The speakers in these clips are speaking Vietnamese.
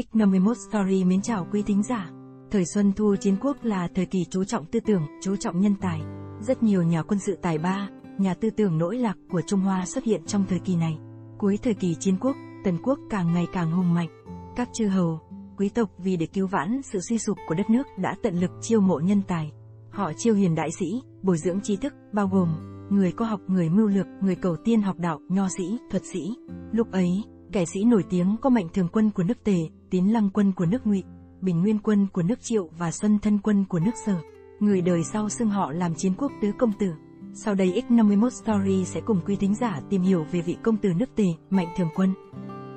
X51 Story mến chào quý thính giả. Thời Xuân Thu Chiến Quốc là thời kỳ chú trọng tư tưởng, chú trọng nhân tài. Rất nhiều nhà quân sự tài ba, nhà tư tưởng nỗi lạc của Trung Hoa xuất hiện trong thời kỳ này. Cuối thời kỳ Chiến Quốc, Tần Quốc càng ngày càng hùng mạnh. Các chư hầu, quý tộc vì để cứu vãn sự suy sụp của đất nước đã tận lực chiêu mộ nhân tài. Họ chiêu hiền đại sĩ, bồi dưỡng trí thức, bao gồm người có học, người mưu lược, người cầu tiên học đạo, nho sĩ, thuật sĩ. Lúc ấy, kẻ sĩ nổi tiếng có mạnh thường quân của nước Tề, tín Lăng quân của nước Ngụy, Bình Nguyên quân của nước Triệu và Xuân Thân quân của nước Sở. Người đời sau xưng họ làm chiến quốc tứ công tử. Sau đây X51 Story sẽ cùng quý thính giả tìm hiểu về vị công tử nước Tề, Mạnh Thường Quân.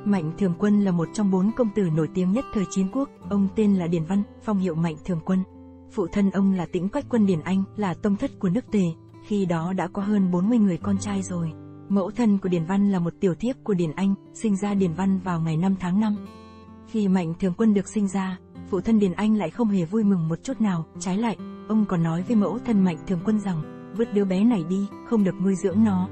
Mạnh Thường Quân là một trong bốn công tử nổi tiếng nhất thời chiến quốc, ông tên là Điền Văn, phong hiệu Mạnh Thường Quân. Phụ thân ông là Tĩnh Quách Quân Điền Anh, là tông thất của nước Tề, khi đó đã có hơn 40 người con trai rồi. Mẫu thân của Điền Văn là một tiểu thiếp của Điền Anh, sinh ra Điền Văn vào ngày 5 tháng 5. Khi Mạnh Thường Quân được sinh ra, phụ thân Điền Anh lại không hề vui mừng một chút nào, trái lại, ông còn nói với mẫu thân Mạnh Thường Quân rằng, vứt đứa bé này đi, không được nuôi dưỡng nó.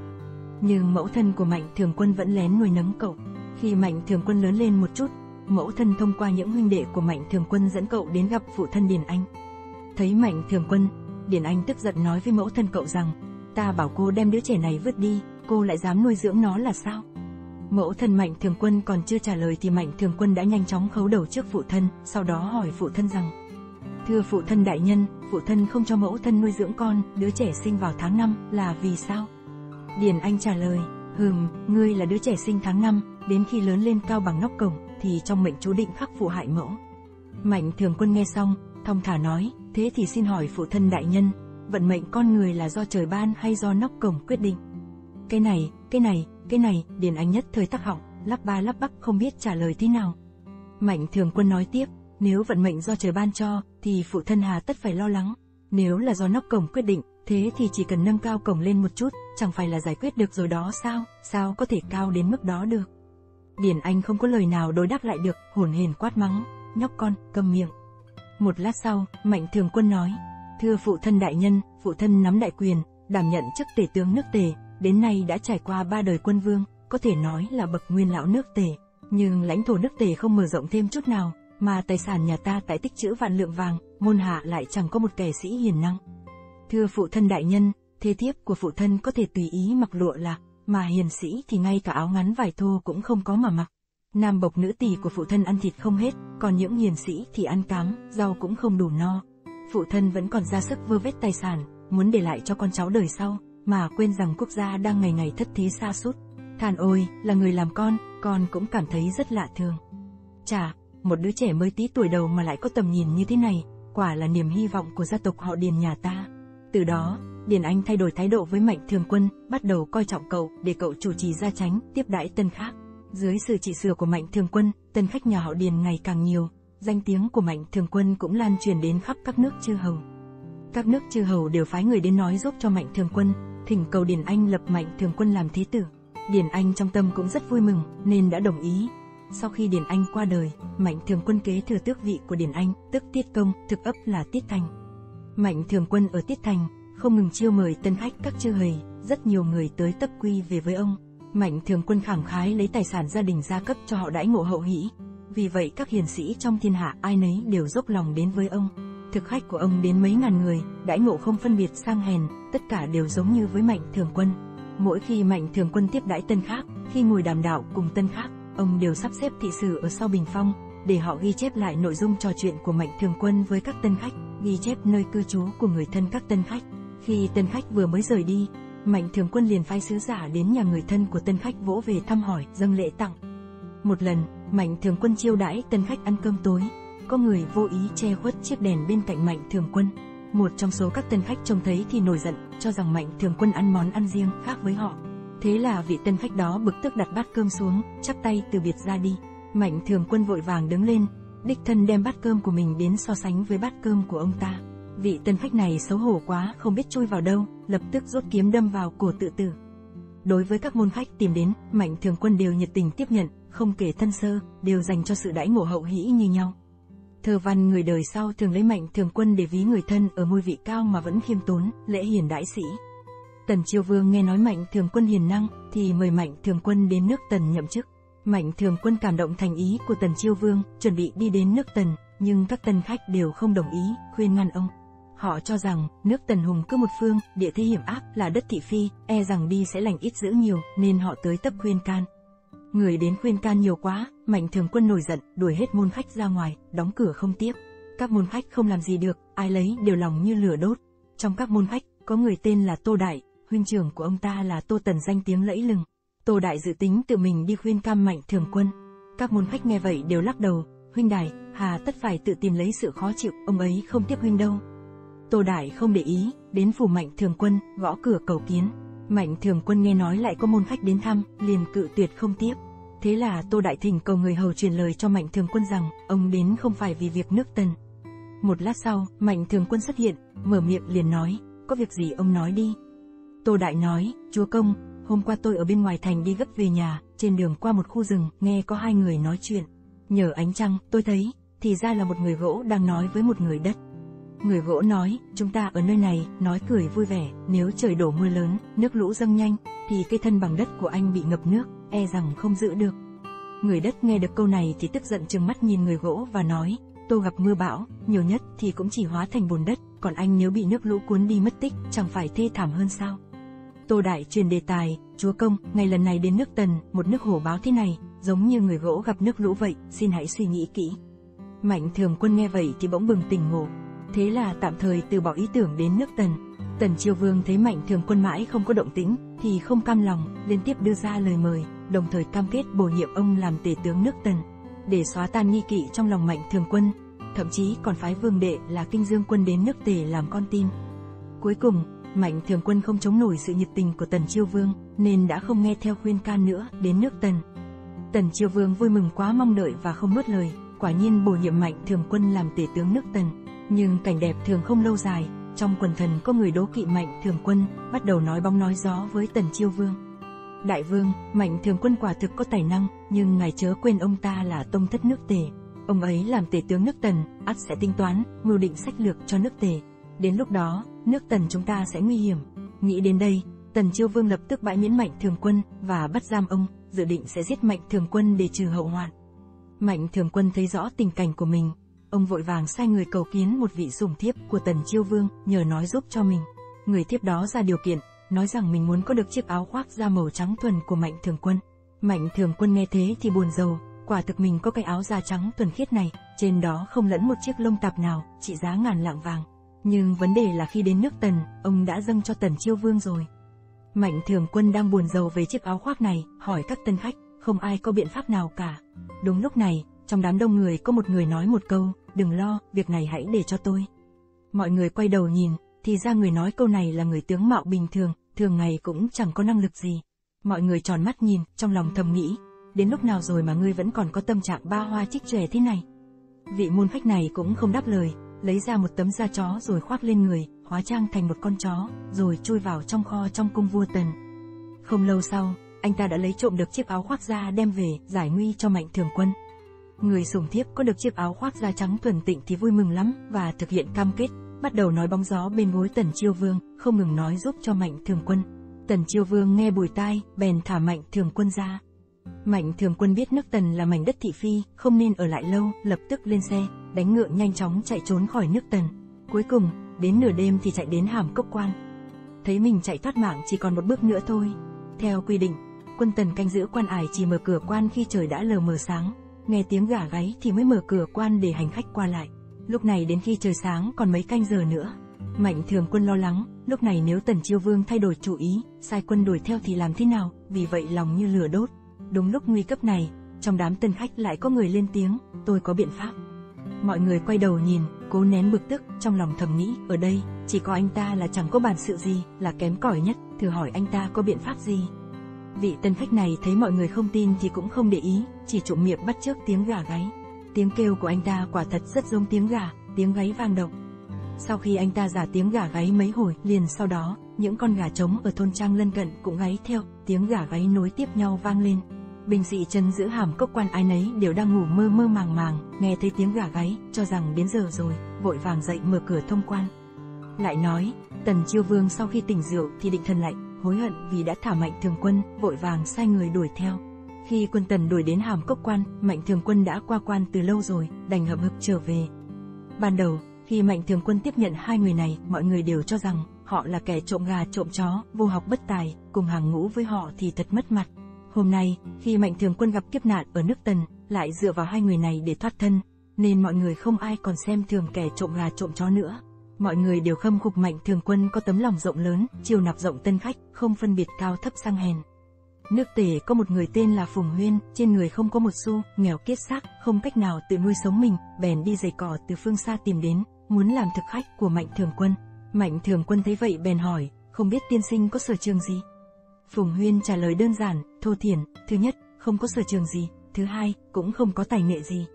Nhưng mẫu thân của Mạnh Thường Quân vẫn lén nuôi nấng cậu. Khi Mạnh Thường Quân lớn lên một chút, mẫu thân thông qua những huynh đệ của Mạnh Thường Quân dẫn cậu đến gặp phụ thân Điền Anh. Thấy Mạnh Thường Quân, Điền Anh tức giận nói với mẫu thân cậu rằng, ta bảo cô đem đứa trẻ này vứt đi, cô lại dám nuôi dưỡng nó là sao? Mẫu thân Mạnh Thường Quân còn chưa trả lời thì Mạnh Thường Quân đã nhanh chóng khấu đầu trước phụ thân, sau đó hỏi phụ thân rằng Thưa phụ thân đại nhân, phụ thân không cho mẫu thân nuôi dưỡng con, đứa trẻ sinh vào tháng 5, là vì sao? Điền Anh trả lời, hừm, ngươi là đứa trẻ sinh tháng 5, đến khi lớn lên cao bằng nóc cổng, thì trong mệnh chú định khắc phụ hại mẫu. Mạnh Thường Quân nghe xong, thong thả nói, thế thì xin hỏi phụ thân đại nhân, vận mệnh con người là do trời ban hay do nóc cổng quyết định? Cái này, cái này, cái này, Điền Anh nhất thời tắc họng, lắp ba lắp bắp không biết trả lời thế nào. Mạnh thường quân nói tiếp, nếu vận mệnh do trời ban cho, thì phụ thân hà tất phải lo lắng. Nếu là do nóc cổng quyết định, thế thì chỉ cần nâng cao cổng lên một chút, chẳng phải là giải quyết được rồi đó sao, sao có thể cao đến mức đó được. Điền Anh không có lời nào đối đáp lại được, hồn hển quát mắng, nhóc con, cầm miệng. Một lát sau, Mạnh Thường Quân nói, thưa phụ thân đại nhân, phụ thân nắm đại quyền, đảm nhận chức tể tướng nước tề, đến nay đã trải qua ba đời quân vương, có thể nói là bậc nguyên lão nước tề. Nhưng lãnh thổ nước tề không mở rộng thêm chút nào, mà tài sản nhà ta tại tích trữ vạn lượng vàng, môn hạ lại chẳng có một kẻ sĩ hiền năng. Thưa phụ thân đại nhân, thế thiếp của phụ thân có thể tùy ý mặc lụa là, mà hiền sĩ thì ngay cả áo ngắn vải thô cũng không có mà mặc. Nam bộc nữ tỳ của phụ thân ăn thịt không hết, còn những hiền sĩ thì ăn cám, rau cũng không đủ no. Phụ thân vẫn còn ra sức vơ vét tài sản, muốn để lại cho con cháu đời sau, mà quên rằng quốc gia đang ngày ngày thất thế xa sút Than ôi, là người làm con, con cũng cảm thấy rất lạ thường. Chà, một đứa trẻ mới tí tuổi đầu mà lại có tầm nhìn như thế này, quả là niềm hy vọng của gia tộc họ Điền nhà ta. Từ đó, Điền Anh thay đổi thái độ với Mạnh Thường Quân, bắt đầu coi trọng cậu để cậu chủ trì gia tránh, tiếp đãi tân khác. Dưới sự trị sửa của Mạnh Thường Quân, tân khách nhà họ Điền ngày càng nhiều, danh tiếng của Mạnh Thường Quân cũng lan truyền đến khắp các nước chư hầu. Các nước chư hầu đều phái người đến nói giúp cho Mạnh Thường Quân, thỉnh cầu Điền Anh lập Mạnh Thường Quân làm thế tử. Điền Anh trong tâm cũng rất vui mừng, nên đã đồng ý. Sau khi Điền Anh qua đời, Mạnh Thường Quân kế thừa tước vị của Điền Anh, tức Tiết Công, thực ấp là Tiết Thành. Mạnh Thường Quân ở Tiết Thành, không ngừng chiêu mời tân khách các chư hầy, rất nhiều người tới tấp quy về với ông. Mạnh Thường Quân khẳng khái lấy tài sản gia đình gia cấp cho họ đãi ngộ hậu hỷ. Vì vậy các hiền sĩ trong thiên hạ ai nấy đều dốc lòng đến với ông. Thực khách của ông đến mấy ngàn người, đãi ngộ không phân biệt sang hèn, tất cả đều giống như với Mạnh Thường Quân. Mỗi khi Mạnh Thường Quân tiếp đãi tân khác, khi ngồi đàm đạo cùng tân khác, ông đều sắp xếp thị sự ở sau bình phong, để họ ghi chép lại nội dung trò chuyện của Mạnh Thường Quân với các tân khách, ghi chép nơi cư trú của người thân các tân khách. Khi tân khách vừa mới rời đi, Mạnh Thường Quân liền phái sứ giả đến nhà người thân của tân khách vỗ về thăm hỏi, dâng lễ tặng. Một lần, Mạnh Thường Quân chiêu đãi tân khách ăn cơm tối, có người vô ý che khuất chiếc đèn bên cạnh Mạnh Thường Quân. Một trong số các tân khách trông thấy thì nổi giận, cho rằng Mạnh Thường Quân ăn món ăn riêng khác với họ. Thế là vị tân khách đó bực tức đặt bát cơm xuống, chắp tay từ biệt ra đi. Mạnh Thường Quân vội vàng đứng lên, đích thân đem bát cơm của mình đến so sánh với bát cơm của ông ta. Vị tân khách này xấu hổ quá, không biết chui vào đâu, lập tức rút kiếm đâm vào cổ tự tử. Đối với các môn khách tìm đến, Mạnh Thường Quân đều nhiệt tình tiếp nhận, không kể thân sơ, đều dành cho sự đãi ngộ hậu hĩ như nhau. Thơ văn người đời sau thường lấy mạnh thường quân để ví người thân ở ngôi vị cao mà vẫn khiêm tốn, lễ hiền đại sĩ. Tần chiêu Vương nghe nói mạnh thường quân hiền năng, thì mời mạnh thường quân đến nước Tần nhậm chức. Mạnh thường quân cảm động thành ý của Tần Chiêu Vương, chuẩn bị đi đến nước Tần, nhưng các tân khách đều không đồng ý, khuyên ngăn ông. Họ cho rằng, nước Tần Hùng cứ một phương, địa thế hiểm áp là đất thị phi, e rằng đi sẽ lành ít giữ nhiều, nên họ tới tấp khuyên can. Người đến khuyên can nhiều quá, mạnh thường quân nổi giận, đuổi hết môn khách ra ngoài, đóng cửa không tiếp. Các môn khách không làm gì được, ai lấy đều lòng như lửa đốt. Trong các môn khách, có người tên là Tô Đại, huynh trưởng của ông ta là Tô Tần danh tiếng lẫy lừng. Tô Đại dự tính tự mình đi khuyên cam mạnh thường quân. Các môn khách nghe vậy đều lắc đầu, huynh đài, hà tất phải tự tìm lấy sự khó chịu, ông ấy không tiếp huynh đâu. Tô Đại không để ý, đến phủ mạnh thường quân, gõ cửa cầu kiến. Mạnh thường quân nghe nói lại có môn khách đến thăm, liền cự tuyệt không tiếp. Thế là Tô Đại Thỉnh cầu người hầu truyền lời cho Mạnh Thường Quân rằng, ông đến không phải vì việc nước tần. Một lát sau, Mạnh Thường Quân xuất hiện, mở miệng liền nói, có việc gì ông nói đi. Tô Đại nói, chúa công, hôm qua tôi ở bên ngoài thành đi gấp về nhà, trên đường qua một khu rừng, nghe có hai người nói chuyện. Nhờ ánh trăng, tôi thấy, thì ra là một người gỗ đang nói với một người đất. Người gỗ nói, chúng ta ở nơi này, nói cười vui vẻ, nếu trời đổ mưa lớn, nước lũ dâng nhanh, thì cây thân bằng đất của anh bị ngập nước, e rằng không giữ được. Người đất nghe được câu này thì tức giận trừng mắt nhìn người gỗ và nói, tôi gặp mưa bão, nhiều nhất thì cũng chỉ hóa thành bùn đất, còn anh nếu bị nước lũ cuốn đi mất tích, chẳng phải thê thảm hơn sao? Tô Đại truyền đề tài, chúa công, ngày lần này đến nước Tần, một nước hổ báo thế này, giống như người gỗ gặp nước lũ vậy, xin hãy suy nghĩ kỹ. Mạnh thường quân nghe vậy thì bỗng bừng tỉnh ngộ, thế là tạm thời từ bỏ ý tưởng đến nước Tần. Tần Chiêu Vương thấy Mạnh Thường Quân mãi không có động tĩnh, thì không cam lòng, liên tiếp đưa ra lời mời, đồng thời cam kết bổ nhiệm ông làm tể tướng nước Tần, để xóa tan nghi kỵ trong lòng Mạnh Thường Quân, thậm chí còn phái vương đệ là Kinh Dương Quân đến nước Tề làm con tin. Cuối cùng, Mạnh Thường Quân không chống nổi sự nhiệt tình của Tần Chiêu Vương, nên đã không nghe theo khuyên can nữa, đến nước Tần. Tần Chiêu Vương vui mừng quá mong đợi và không nuốt lời, quả nhiên bổ nhiệm Mạnh Thường Quân làm tể tướng nước Tần. Nhưng cảnh đẹp thường không lâu dài, trong quần thần có người đố kỵ Mạnh Thường Quân, bắt đầu nói bóng nói gió với Tần Chiêu Vương. Đại vương, Mạnh Thường Quân quả thực có tài năng, nhưng ngài chớ quên ông ta là tông thất nước Tề. Ông ấy làm tể tướng nước Tần, ắt sẽ tính toán, mưu định sách lược cho nước Tề. Đến lúc đó, nước Tần chúng ta sẽ nguy hiểm. Nghĩ đến đây, Tần Chiêu Vương lập tức bãi miễn Mạnh Thường Quân và bắt giam ông, dự định sẽ giết Mạnh Thường Quân để trừ hậu hoạn. Mạnh Thường Quân thấy rõ tình cảnh của mình, ông vội vàng sai người cầu kiến một vị sủng thiếp của Tần Chiêu Vương, nhờ nói giúp cho mình. Người thiếp đó ra điều kiện, nói rằng mình muốn có được chiếc áo khoác da màu trắng thuần của Mạnh Thường Quân. Mạnh Thường Quân nghe thế thì buồn rầu, quả thực mình có cái áo da trắng thuần khiết này, trên đó không lẫn một chiếc lông tạp nào, trị giá ngàn lạng vàng. Nhưng vấn đề là khi đến nước Tần, ông đã dâng cho Tần Chiêu Vương rồi. Mạnh Thường Quân đang buồn rầu về chiếc áo khoác này, hỏi các tân khách, không ai có biện pháp nào cả. Đúng lúc này, trong đám đông người có một người nói một câu, đừng lo, việc này hãy để cho tôi. Mọi người quay đầu nhìn, thì ra người nói câu này là người tướng mạo bình thường, thường ngày cũng chẳng có năng lực gì. Mọi người tròn mắt nhìn, trong lòng thầm nghĩ, đến lúc nào rồi mà ngươi vẫn còn có tâm trạng ba hoa trích chòe thế này. Vị môn khách này cũng không đáp lời, lấy ra một tấm da chó rồi khoác lên người, hóa trang thành một con chó, rồi chui vào trong kho trong cung vua Tần. Không lâu sau, anh ta đã lấy trộm được chiếc áo khoác da đem về, giải nguy cho mạnh thường quân. Người dùng thiếp có được chiếc áo khoác da trắng thuần tịnh thì vui mừng lắm và thực hiện cam kết, bắt đầu nói bóng gió bên gối Tần Chiêu Vương, không ngừng nói giúp cho Mạnh Thường Quân. Tần Chiêu Vương nghe bùi tai, bèn thả Mạnh Thường Quân ra. Mạnh Thường Quân biết nước Tần là mảnh đất thị phi, không nên ở lại lâu, lập tức lên xe, đánh ngựa nhanh chóng chạy trốn khỏi nước Tần. Cuối cùng, đến nửa đêm thì chạy đến hàm cốc quan. Thấy mình chạy thoát mạng chỉ còn một bước nữa thôi. Theo quy định, quân Tần canh giữ quan ải chỉ mở cửa quan khi trời đã lờ mờ sáng, nghe tiếng gà gáy thì mới mở cửa quan để hành khách qua lại. Lúc này đến khi trời sáng còn mấy canh giờ nữa. Mạnh thường quân lo lắng, lúc này nếu tần chiêu vương thay đổi chủ ý, sai quân đuổi theo thì làm thế nào, vì vậy lòng như lửa đốt. Đúng lúc nguy cấp này, trong đám tân khách lại có người lên tiếng, tôi có biện pháp. Mọi người quay đầu nhìn, cố nén bực tức, trong lòng thầm nghĩ, ở đây, chỉ có anh ta là chẳng có bản sự gì, là kém cỏi nhất, thử hỏi anh ta có biện pháp gì. Vị tân khách này thấy mọi người không tin thì cũng không để ý, chỉ trộm miệng bắt chước tiếng gà gáy. Tiếng kêu của anh ta quả thật rất giống tiếng gà, tiếng gáy vang động. Sau khi anh ta giả tiếng gà gáy mấy hồi, liền sau đó, những con gà trống ở thôn trang lân cận cũng gáy theo, tiếng gà gáy nối tiếp nhau vang lên. bình dị chân giữ hàm cốc quan ai nấy đều đang ngủ mơ mơ màng màng, nghe thấy tiếng gà gáy, cho rằng đến giờ rồi, vội vàng dậy mở cửa thông quan. Lại nói, Tần Chiêu Vương sau khi tỉnh rượu thì định thần lạnh, hối hận vì đã thả mạnh thường quân, vội vàng sai người đuổi theo. Khi quân tần đuổi đến hàm cốc quan, Mạnh Thường Quân đã qua quan từ lâu rồi, đành hợp hực trở về. Ban đầu, khi Mạnh Thường Quân tiếp nhận hai người này, mọi người đều cho rằng họ là kẻ trộm gà trộm chó, vô học bất tài, cùng hàng ngũ với họ thì thật mất mặt. Hôm nay, khi Mạnh Thường Quân gặp kiếp nạn ở nước Tần, lại dựa vào hai người này để thoát thân, nên mọi người không ai còn xem thường kẻ trộm gà trộm chó nữa. Mọi người đều khâm phục Mạnh Thường Quân có tấm lòng rộng lớn, chiều nạp rộng tân khách, không phân biệt cao thấp sang hèn. Nước tề có một người tên là Phùng Huyên, trên người không có một xu, nghèo kiết xác, không cách nào tự nuôi sống mình, bèn đi giày cỏ từ phương xa tìm đến, muốn làm thực khách của Mạnh Thường Quân. Mạnh Thường Quân thấy vậy bèn hỏi, không biết tiên sinh có sở trường gì? Phùng Huyên trả lời đơn giản, thô thiển, thứ nhất, không có sở trường gì, thứ hai, cũng không có tài nghệ gì.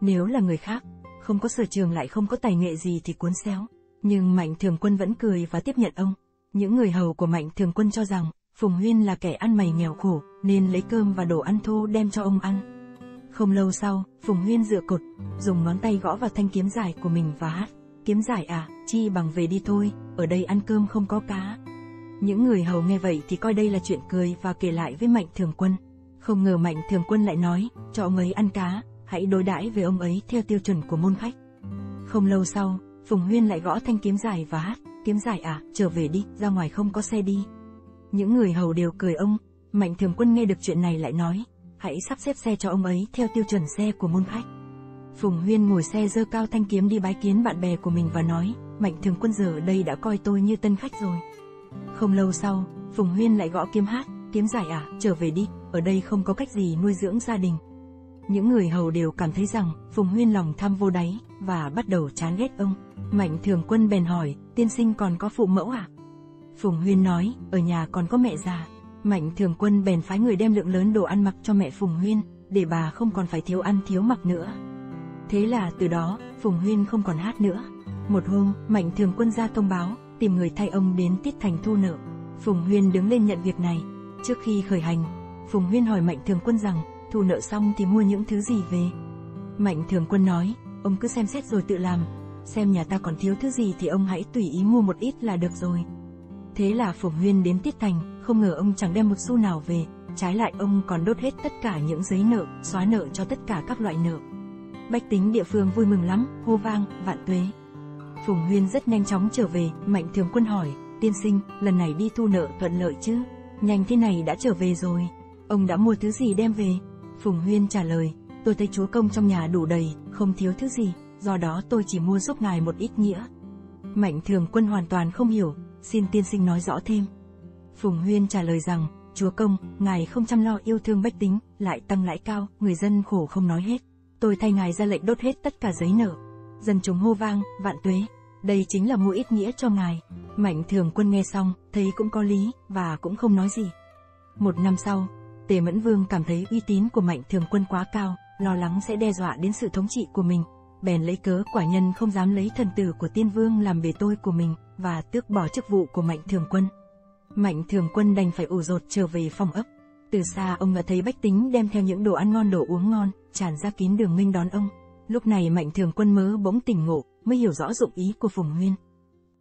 Nếu là người khác, không có sở trường lại không có tài nghệ gì thì cuốn xéo. Nhưng Mạnh Thường Quân vẫn cười và tiếp nhận ông. Những người hầu của Mạnh Thường Quân cho rằng, Phùng Huyên là kẻ ăn mày nghèo khổ, nên lấy cơm và đồ ăn thô đem cho ông ăn. Không lâu sau, Phùng Huyên dựa cột, dùng ngón tay gõ vào thanh kiếm dài của mình và hát. Kiếm giải à, chi bằng về đi thôi, ở đây ăn cơm không có cá. Những người hầu nghe vậy thì coi đây là chuyện cười và kể lại với Mạnh Thường Quân. Không ngờ Mạnh Thường Quân lại nói, cho ông ấy ăn cá, hãy đối đãi với ông ấy theo tiêu chuẩn của môn khách. Không lâu sau, Phùng Huyên lại gõ thanh kiếm dài và hát, kiếm dài à, trở về đi, ra ngoài không có xe đi. Những người hầu đều cười ông, Mạnh Thường Quân nghe được chuyện này lại nói, hãy sắp xếp xe cho ông ấy theo tiêu chuẩn xe của môn khách. Phùng Huyên ngồi xe dơ cao thanh kiếm đi bái kiến bạn bè của mình và nói, Mạnh Thường Quân giờ ở đây đã coi tôi như tân khách rồi. Không lâu sau, Phùng Huyên lại gõ kiếm hát, kiếm giải à, trở về đi, ở đây không có cách gì nuôi dưỡng gia đình. Những người hầu đều cảm thấy rằng Phùng Huyên lòng tham vô đáy và bắt đầu chán ghét ông. Mạnh Thường Quân bèn hỏi, tiên sinh còn có phụ mẫu à? Phùng Huyên nói, ở nhà còn có mẹ già. Mạnh Thường Quân bèn phái người đem lượng lớn đồ ăn mặc cho mẹ Phùng Huyên, để bà không còn phải thiếu ăn thiếu mặc nữa. Thế là từ đó, Phùng Huyên không còn hát nữa. Một hôm, Mạnh Thường Quân ra thông báo, tìm người thay ông đến Tiết Thành thu nợ. Phùng Huyên đứng lên nhận việc này. Trước khi khởi hành, Phùng Huyên hỏi Mạnh Thường Quân rằng, thu nợ xong thì mua những thứ gì về? Mạnh Thường Quân nói, ông cứ xem xét rồi tự làm, xem nhà ta còn thiếu thứ gì thì ông hãy tùy ý mua một ít là được rồi. Thế là Phùng Huyên đến Tiết Thành, không ngờ ông chẳng đem một xu nào về, trái lại ông còn đốt hết tất cả những giấy nợ, xóa nợ cho tất cả các loại nợ. Bách tính địa phương vui mừng lắm, hô vang, vạn tuế. Phùng Huyên rất nhanh chóng trở về, Mạnh Thường Quân hỏi, tiên sinh, lần này đi thu nợ thuận lợi chứ? Nhanh thế này đã trở về rồi. Ông đã mua thứ gì đem về? Phùng Huyên trả lời, tôi thấy chúa công trong nhà đủ đầy, không thiếu thứ gì, do đó tôi chỉ mua giúp ngài một ít nghĩa. Mạnh Thường Quân hoàn toàn không hiểu, xin tiên sinh nói rõ thêm. Phùng Huyên trả lời rằng, chúa công, ngài không chăm lo yêu thương bách tính, lại tăng lãi cao, người dân khổ không nói hết. Tôi thay ngài ra lệnh đốt hết tất cả giấy nợ. Dân chúng hô vang, vạn tuế. Đây chính là mua ít nghĩa cho ngài. Mạnh thường quân nghe xong, thấy cũng có lý, và cũng không nói gì. Một năm sau, Tề Mẫn Vương cảm thấy uy tín của mạnh thường quân quá cao, lo lắng sẽ đe dọa đến sự thống trị của mình. Bèn lấy cớ quả nhân không dám lấy thần tử của tiên vương làm bề tôi của mình, và tước bỏ chức vụ của mạnh thường quân. Mạnh thường quân đành phải ủ rột trở về phòng ấp. Từ xa ông đã thấy bách tính đem theo những đồ ăn ngon đồ uống ngon, tràn ra kín đường minh đón ông. Lúc này mạnh thường quân mớ bỗng tỉnh ngộ, mới hiểu rõ dụng ý của Phùng Nguyên.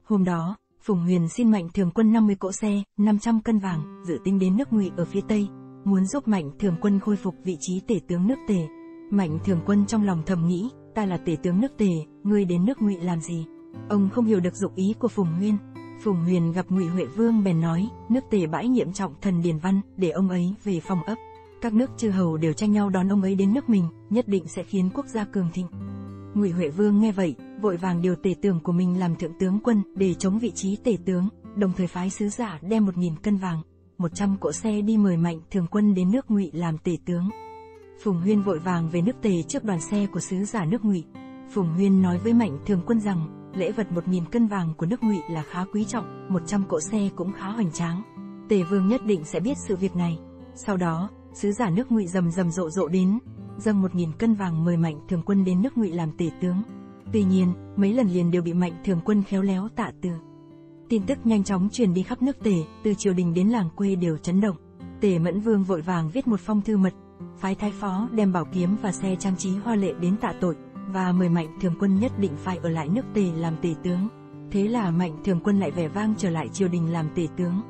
Hôm đó, Phùng Huyền xin mạnh thường quân 50 cỗ xe, 500 cân vàng, dự tính đến nước ngụy ở phía Tây, muốn giúp mạnh thường quân khôi phục vị trí tể tướng nước tề. Mạnh thường quân trong lòng thầm nghĩ, ta là tể tướng nước tề, ngươi đến nước ngụy làm gì? Ông không hiểu được dụng ý của Phùng Nguyên, Phùng Huyền gặp Ngụy Huệ Vương bèn nói, nước Tề bãi nhiệm trọng thần Điền Văn, để ông ấy về phòng ấp. Các nước chư hầu đều tranh nhau đón ông ấy đến nước mình, nhất định sẽ khiến quốc gia cường thịnh. Ngụy Huệ Vương nghe vậy, vội vàng điều tể tướng của mình làm thượng tướng quân để chống vị trí tể tướng, đồng thời phái sứ giả đem một nghìn cân vàng, một trăm cỗ xe đi mời mạnh thường quân đến nước Ngụy làm tể tướng. Phùng Huyên vội vàng về nước Tề trước đoàn xe của sứ giả nước Ngụy. Phùng Huyên nói với mạnh thường quân rằng, lễ vật 1.000 cân vàng của nước ngụy là khá quý trọng, 100 cỗ xe cũng khá hoành tráng. Tề vương nhất định sẽ biết sự việc này. Sau đó, sứ giả nước ngụy rầm rầm rộ rộ đến, dâng 1.000 cân vàng mời mạnh thường quân đến nước ngụy làm tể tướng. Tuy nhiên, mấy lần liền đều bị mạnh thường quân khéo léo tạ từ. Tin tức nhanh chóng truyền đi khắp nước tề, từ triều đình đến làng quê đều chấn động. Tề Mẫn Vương vội vàng viết một phong thư mật, phái thái phó đem bảo kiếm và xe trang trí hoa lệ đến tạ tội, và mời Mạnh Thường Quân nhất định phải ở lại nước Tề làm tể tướng. Thế là Mạnh Thường Quân lại vẻ vang trở lại triều đình làm tể tướng.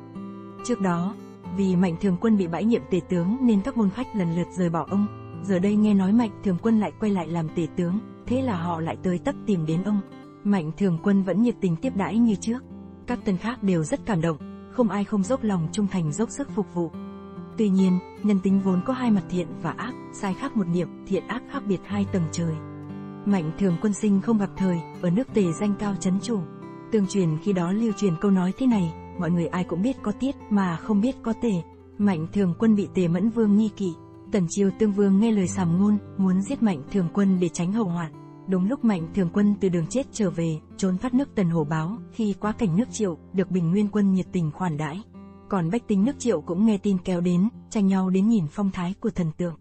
Trước đó, Vì Mạnh Thường Quân bị bãi nhiệm tể tướng nên các môn khách lần lượt rời bỏ ông. Giờ đây nghe nói Mạnh Thường Quân lại quay lại làm tể tướng, thế là họ lại tới tấp tìm đến ông. Mạnh Thường Quân vẫn nhiệt tình tiếp đãi như trước. Các tân khác đều rất cảm động, không ai không dốc lòng trung thành dốc sức phục vụ. Tuy nhiên, nhân tính vốn có hai mặt thiện và ác, sai khác một niệm, thiện ác khác biệt hai tầng trời. Mạnh thường quân sinh không gặp thời, ở nước tề danh cao chấn chủ. Tương truyền khi đó lưu truyền câu nói thế này, mọi người ai cũng biết có tiết mà không biết có tề. Mạnh thường quân bị tề mẫn vương nghi kỵ. Tần triều tương vương nghe lời sàm ngôn, muốn giết mạnh thường quân để tránh hậu hoạn. Đúng lúc mạnh thường quân từ đường chết trở về, trốn phát nước tần hổ báo, khi quá cảnh nước triệu, được bình nguyên quân nhiệt tình khoản đãi. Còn bách tính nước triệu cũng nghe tin kéo đến, tranh nhau đến nhìn phong thái của thần tượng.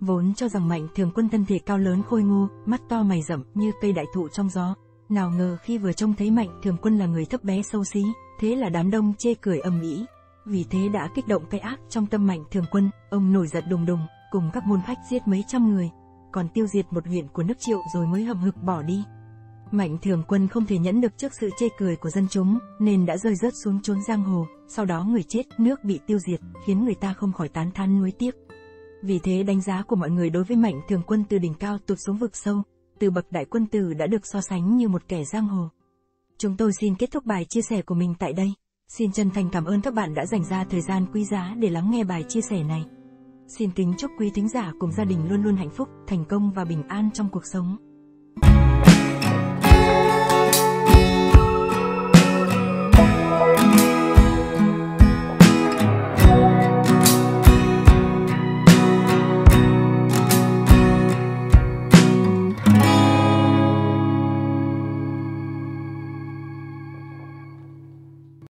Vốn cho rằng mạnh thường quân thân thể cao lớn khôi ngô, mắt to mày rậm như cây đại thụ trong gió. Nào ngờ khi vừa trông thấy mạnh thường quân là người thấp bé sâu xí, thế là đám đông chê cười ầm ĩ. Vì thế đã kích động cái ác trong tâm mạnh thường quân, ông nổi giận đùng đùng, cùng các môn khách giết mấy trăm người, còn tiêu diệt một huyện của nước triệu rồi mới hậm hực bỏ đi. Mạnh thường quân không thể nhẫn được trước sự chê cười của dân chúng, nên đã rơi rớt xuống chốn giang hồ, sau đó người chết, nước bị tiêu diệt, khiến người ta không khỏi tán thán nuối tiếc. Vì thế đánh giá của mọi người đối với mạnh thường quân từ đỉnh cao tụt xuống vực sâu, từ bậc đại quân tử đã được so sánh như một kẻ giang hồ. Chúng tôi xin kết thúc bài chia sẻ của mình tại đây. Xin chân thành cảm ơn các bạn đã dành ra thời gian quý giá để lắng nghe bài chia sẻ này. Xin kính chúc quý thính giả cùng gia đình luôn luôn hạnh phúc, thành công và bình an trong cuộc sống.